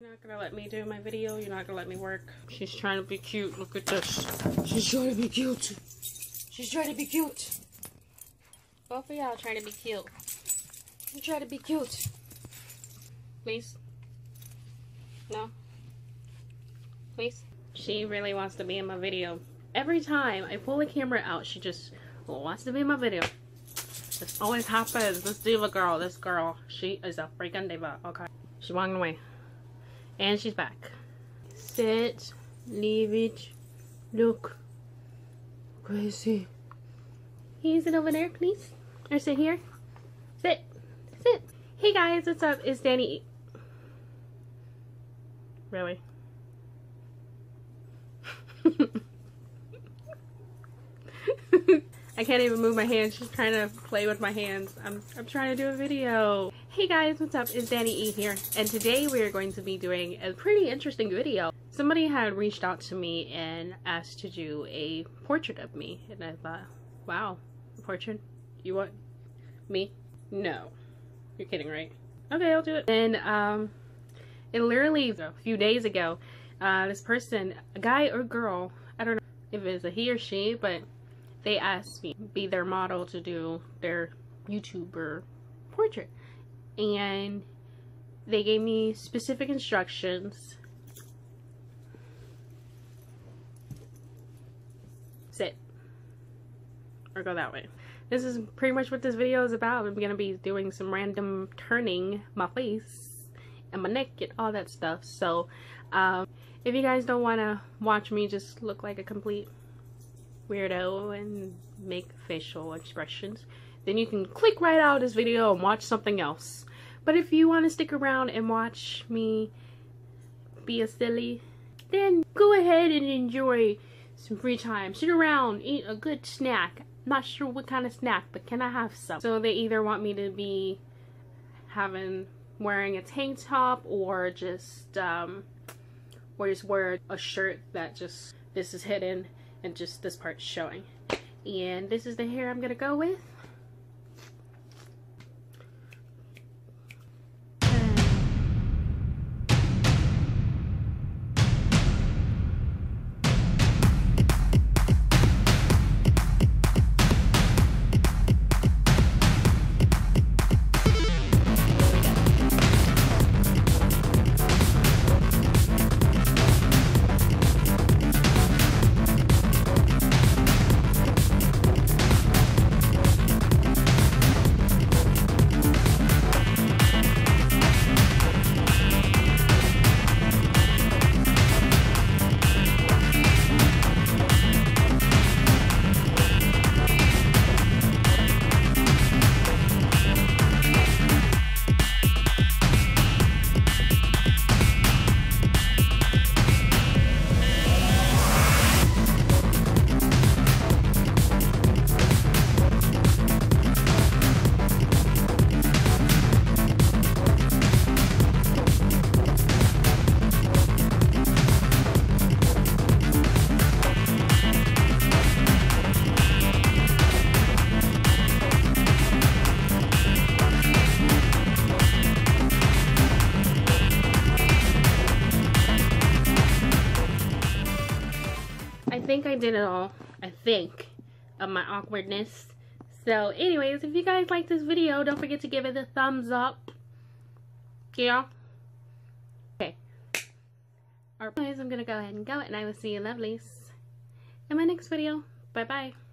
You're not gonna let me do my video. You're not gonna let me work. She's trying to be cute. Look at this. She's trying to be cute. She's trying to be cute. Both of y'all trying to be cute. You try to be cute. Please. No. Please. She really wants to be in my video. Every time I pull the camera out, she just wants to be in my video. This always happens. This diva girl, this girl, she is a freaking diva. Okay. She's walking away. And she's back. Sit, leave it, look. Crazy. Can you sit over there, please? Or sit here? Sit. Sit. Hey guys, what's up? It's Danny. Really? I can't even move my hands. She's trying to play with my hands. I'm, I'm trying to do a video. Hey guys, what's up? It's Danny E here. And today we are going to be doing a pretty interesting video. Somebody had reached out to me and asked to do a portrait of me. And I thought, wow, a portrait? You want me? No. You're kidding, right? Okay, I'll do it. And um, it literally a few days ago, uh, this person, a guy or girl, I don't know if it's a he or she, but they asked me be their model to do their YouTuber portrait. And they gave me specific instructions. Sit. Or go that way. This is pretty much what this video is about. I'm going to be doing some random turning my face and my neck and all that stuff. So, um, if you guys don't want to watch me just look like a complete weirdo and make facial expressions, then you can click right out of this video and watch something else. But if you want to stick around and watch me be a silly, then go ahead and enjoy some free time. Sit around, eat a good snack. not sure what kind of snack, but can I have some? So they either want me to be having wearing a tank top or just um or just wear a shirt that just this is hidden and just this part's showing. And this is the hair I'm gonna go with. Think I did it all. I think of my awkwardness. So anyways, if you guys like this video, don't forget to give it a thumbs up. Yeah. Okay. Alright, I'm going to go ahead and go, and I will see you lovelies in my next video. Bye-bye.